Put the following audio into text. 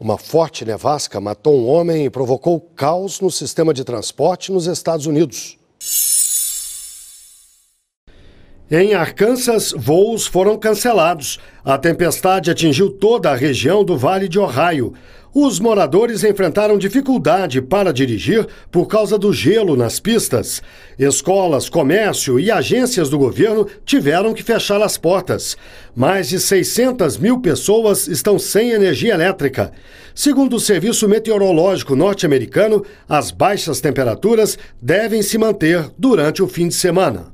Uma forte nevasca matou um homem e provocou caos no sistema de transporte nos Estados Unidos. Em Arkansas, voos foram cancelados. A tempestade atingiu toda a região do Vale de Ohio. Os moradores enfrentaram dificuldade para dirigir por causa do gelo nas pistas. Escolas, comércio e agências do governo tiveram que fechar as portas. Mais de 600 mil pessoas estão sem energia elétrica. Segundo o Serviço Meteorológico norte-americano, as baixas temperaturas devem se manter durante o fim de semana.